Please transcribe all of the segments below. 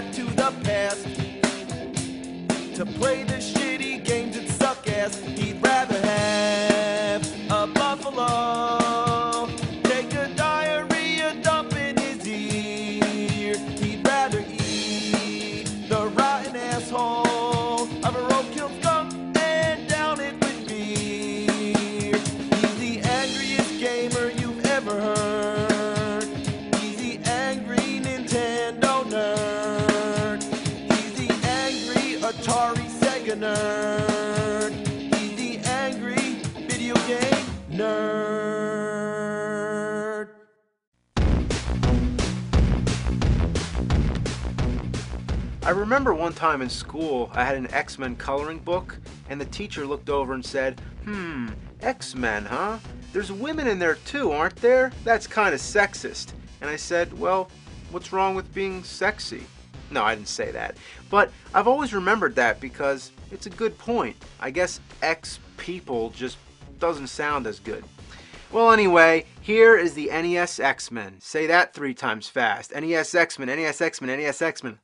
back to the past to play nerd. He's the angry video game nerd. I remember one time in school I had an X Men coloring book, and the teacher looked over and said, Hmm, X Men, huh? There's women in there too, aren't there? That's kind of sexist. And I said, Well, what's wrong with being sexy? No, I didn't say that. But I've always remembered that because it's a good point. I guess X people just doesn't sound as good. Well, anyway, here is the NES X Men. Say that three times fast. NES X Men, NES X Men, NES X Men.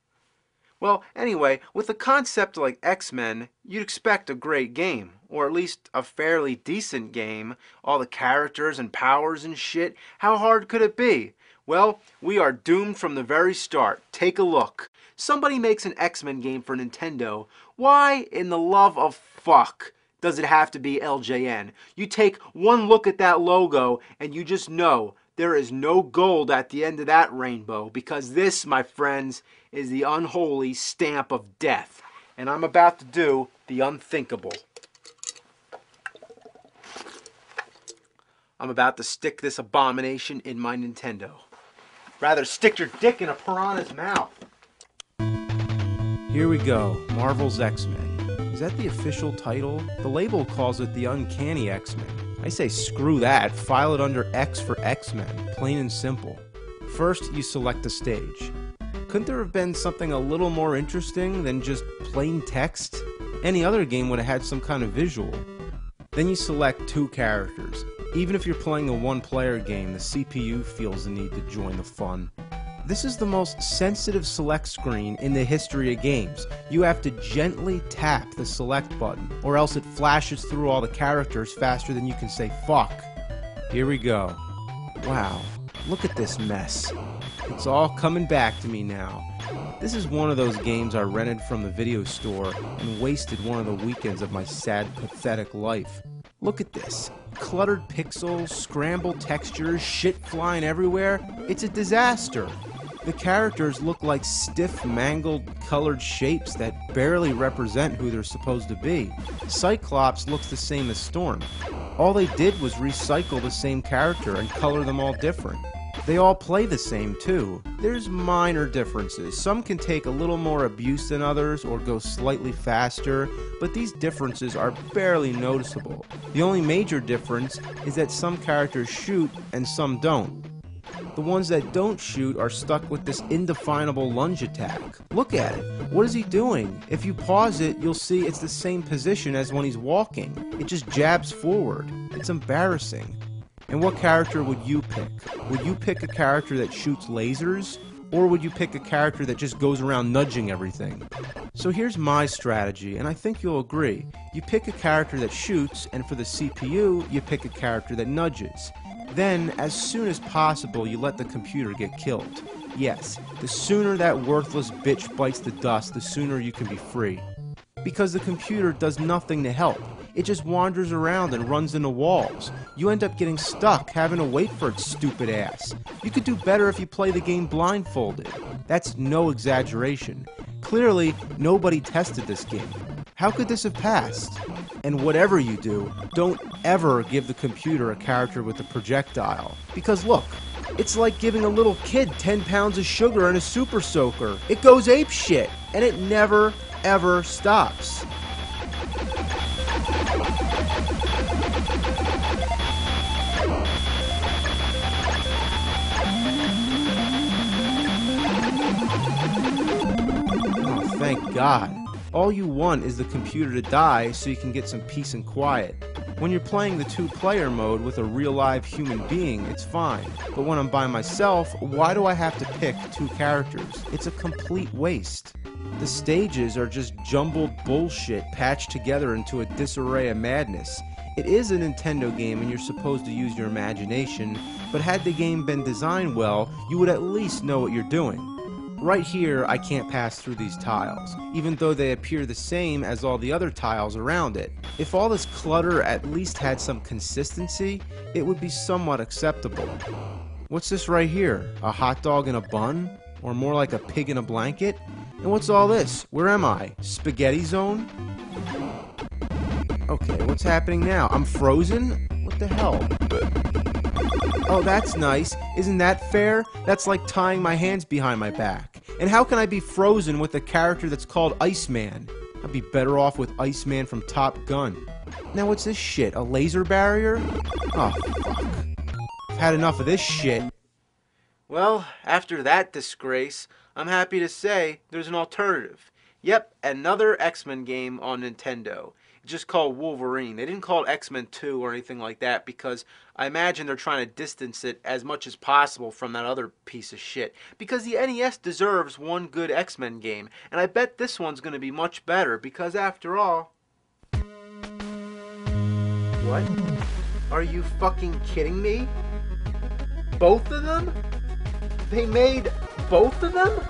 Well, anyway, with a concept like X Men, you'd expect a great game, or at least a fairly decent game. All the characters and powers and shit. How hard could it be? Well, we are doomed from the very start. Take a look. Somebody makes an X Men game for Nintendo. Why, in the love of fuck, does it have to be LJN? You take one look at that logo and you just know there is no gold at the end of that rainbow because this, my friends, is the unholy stamp of death. And I'm about to do the unthinkable. I'm about to stick this abomination in my Nintendo. Rather stick your dick in a piranha's mouth. Here we go Marvel's X Men. Is that the official title? The label calls it the Uncanny X Men. I say screw that, file it under X for X Men, plain and simple. First, you select the stage. Couldn't there have been something a little more interesting than just plain text? Any other game would have had some kind of visual. Then you select two characters. Even if you're playing a one player game, the CPU feels the need to join the fun. This is the most sensitive select screen in the history of games. You have to gently tap the select button, or else it flashes through all the characters faster than you can say fuck. Here we go. Wow, look at this mess. It's all coming back to me now. This is one of those games I rented from the video store and wasted one of the weekends of my sad, pathetic life. Look at this. Cluttered pixels, scrambled textures, shit flying everywhere. It's a disaster. The characters look like stiff, mangled, colored shapes that barely represent who they're supposed to be. Cyclops looks the same as Storm. All they did was recycle the same character and color them all different. They all play the same too. There's minor differences. Some can take a little more abuse than others or go slightly faster, but these differences are barely noticeable. The only major difference is that some characters shoot and some don't. The ones that don't shoot are stuck with this indefinable lunge attack. Look at it. What is he doing? If you pause it, you'll see it's the same position as when he's walking. It just jabs forward. It's embarrassing. And what character would you pick? Would you pick a character that shoots lasers? Or would you pick a character that just goes around nudging everything? So here's my strategy, and I think you'll agree. You pick a character that shoots, and for the CPU, you pick a character that nudges. Then, as soon as possible, you let the computer get killed. Yes, the sooner that worthless bitch bites the dust, the sooner you can be free. Because the computer does nothing to help. It just wanders around and runs into walls. You end up getting stuck, having to wait for its stupid ass. You could do better if you play the game blindfolded. That's no exaggeration. Clearly, nobody tested this game. How could this have passed? And whatever you do, don't ever give the computer a character with a projectile. Because look, it's like giving a little kid 10 pounds of sugar and a super soaker. It goes ape shit, and it never, ever stops. Oh, thank God. All you want is the computer to die so you can get some peace and quiet. When you're playing the two player mode with a real live human being, it's fine. But when I'm by myself, why do I have to pick two characters? It's a complete waste. The stages are just jumbled bullshit patched together into a disarray of madness. It is a Nintendo game and you're supposed to use your imagination, but had the game been designed well, you would at least know what you're doing. Right here, I can't pass through these tiles, even though they appear the same as all the other tiles around it. If all this clutter at least had some consistency, it would be somewhat acceptable. What's this right here? A hot dog in a bun? Or more like a pig in a blanket? And what's all this? Where am I? Spaghetti zone? Okay, what's happening now? I'm frozen? What the hell? Oh, that's nice. Isn't that fair? That's like tying my hands behind my back. And how can I be frozen with a character that's called Iceman? I'd be better off with Iceman from Top Gun. Now what's this shit? A laser barrier? Oh, fuck. I've had enough of this shit. Well, after that disgrace, I'm happy to say there's an alternative. Yep, another X-Men game on Nintendo just call Wolverine. They didn't call X Men 2 or anything like that because I imagine they're trying to distance it as much as possible from that other piece of shit. Because the NES deserves one good X Men game, and I bet this one's going to be much better because after all. What? Are you fucking kidding me? Both of them? They made both of them?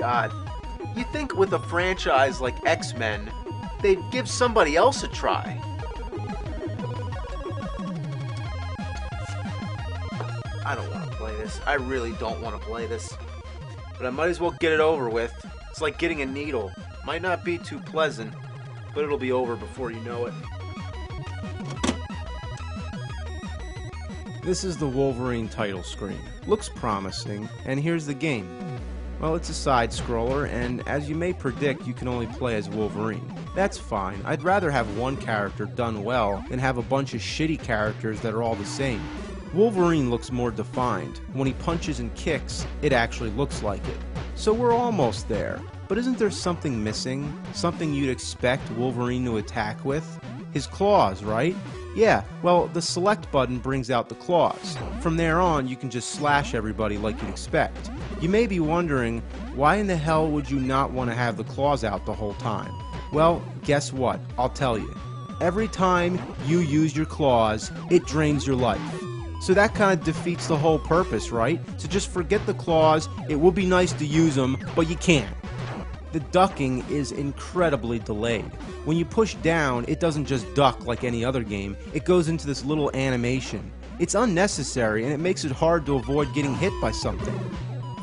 God. You think with a franchise like X Men, they'd give somebody else a try. I don't want to play this. I really don't want to play this. But I might as well get it over with. It's like getting a needle. Might not be too pleasant, but it'll be over before you know it. This is the Wolverine title screen. Looks promising, and here's the game. Well, it's a side scroller, and as you may predict, you can only play as Wolverine. That's fine. I'd rather have one character done well than have a bunch of shitty characters that are all the same. Wolverine looks more defined. When he punches and kicks, it actually looks like it. So we're almost there. But isn't there something missing? Something you'd expect Wolverine to attack with? His claws, right? Yeah, well, the select button brings out the claws. From there on, you can just slash everybody like you'd expect. You may be wondering, why in the hell would you not want to have the claws out the whole time? Well, guess what? I'll tell you. Every time you use your claws, it drains your life. So that kind of defeats the whole purpose, right? So just forget the claws. It would be nice to use them, but you can't the ducking is incredibly delayed. When you push down, it doesn't just duck like any other game, it goes into this little animation. It's unnecessary and it makes it hard to avoid getting hit by something.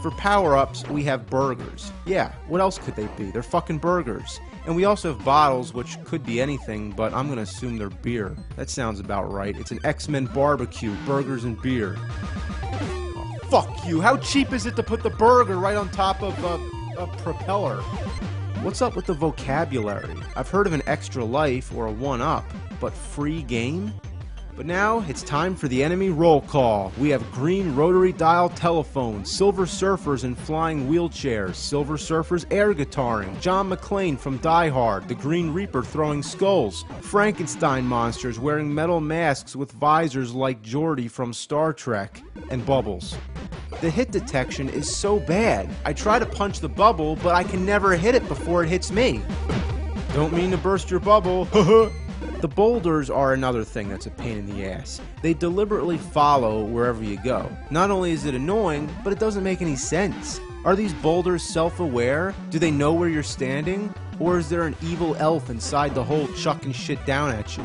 For power ups, we have burgers. Yeah, what else could they be? They're fucking burgers. And we also have bottles, which could be anything, but I'm gonna assume they're beer. That sounds about right. It's an X Men barbecue, burgers and beer. Oh, fuck you. How cheap is it to put the burger right on top of, uh, a propeller. What's up with the vocabulary? I've heard of an extra life or a one up, but free game? But now it's time for the enemy roll call. We have green rotary dial telephones, silver surfers in flying wheelchairs, silver surfers air guitaring, John McClane from Die Hard, the Green Reaper throwing skulls, Frankenstein monsters wearing metal masks with visors like Geordi from Star Trek, and Bubbles. The hit detection is so bad. I try to punch the bubble, but I can never hit it before it hits me. Don't mean to burst your bubble. the boulders are another thing that's a pain in the ass. They deliberately follow wherever you go. Not only is it annoying, but it doesn't make any sense. Are these boulders self aware? Do they know where you're standing? Or is there an evil elf inside the hole chucking shit down at you?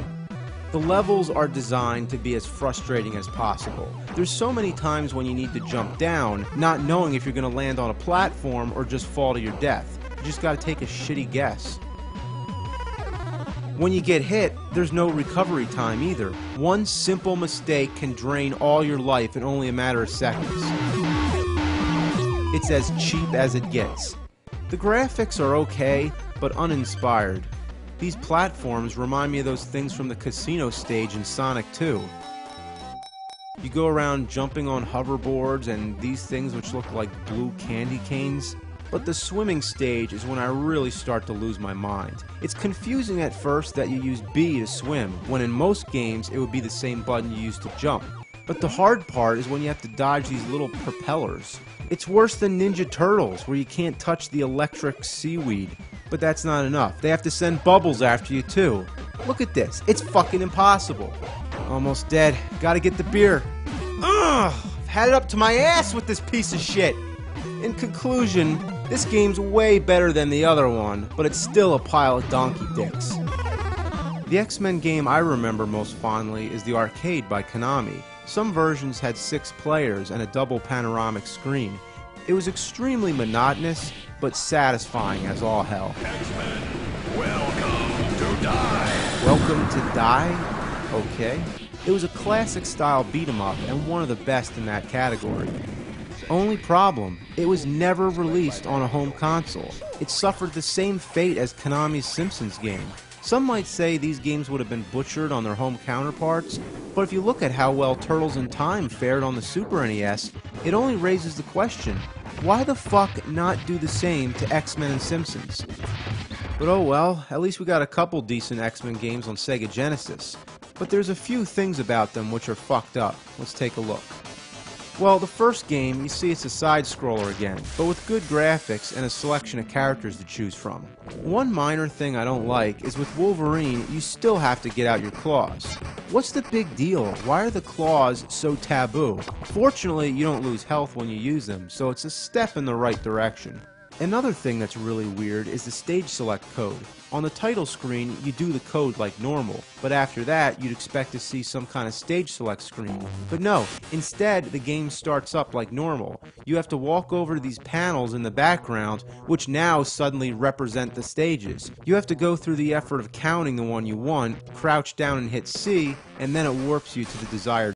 The levels are designed to be as frustrating as possible. There's so many times when you need to jump down, not knowing if you're going to land on a platform or just fall to your death. You just got to take a shitty guess. When you get hit, there's no recovery time either. One simple mistake can drain all your life in only a matter of seconds. It's as cheap as it gets. The graphics are okay, but uninspired. These platforms remind me of those things from the casino stage in Sonic 2. You go around jumping on hoverboards and these things which look like blue candy canes. But the swimming stage is when I really start to lose my mind. It's confusing at first that you use B to swim, when in most games it would be the same button you use to jump. But the hard part is when you have to dodge these little propellers. It's worse than Ninja Turtles, where you can't touch the electric seaweed. But that's not enough. They have to send bubbles after you, too. Look at this. It's fucking impossible. Almost dead. Gotta get the beer. Ugh! I've had it up to my ass with this piece of shit. In conclusion, this game's way better than the other one, but it's still a pile of donkey dicks. The X Men game I remember most fondly is the arcade by Konami. Some versions had six players and a double panoramic screen. It was extremely monotonous, but satisfying as all hell. Welcome to die. Welcome to Die? Okay. It was a classic style beat 'em up and one of the best in that category. Only problem, it was never released on a home console. It suffered the same fate as Konami's Simpsons game. Some might say these games would have been butchered on their home counterparts, but if you look at how well Turtles in Time fared on the Super NES, it only raises the question why the fuck not do the same to X Men and Simpsons? But oh well, at least we got a couple decent X Men games on Sega Genesis. But there's a few things about them which are fucked up. Let's take a look. Well, the first game, you see it's a side scroller again, but with good graphics and a selection of characters to choose from. One minor thing I don't like is with Wolverine, you still have to get out your claws. What's the big deal? Why are the claws so taboo? Fortunately, you don't lose health when you use them, so it's a step in the right direction. Another thing that's really weird is the stage select code. On the title screen, you do the code like normal, but after that, you'd expect to see some kind of stage select screen. But no, instead, the game starts up like normal. You have to walk over to these panels in the background, which now suddenly represent the stages. You have to go through the effort of counting the one you want, crouch down and hit C, and then it warps you to the desired